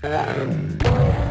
Um...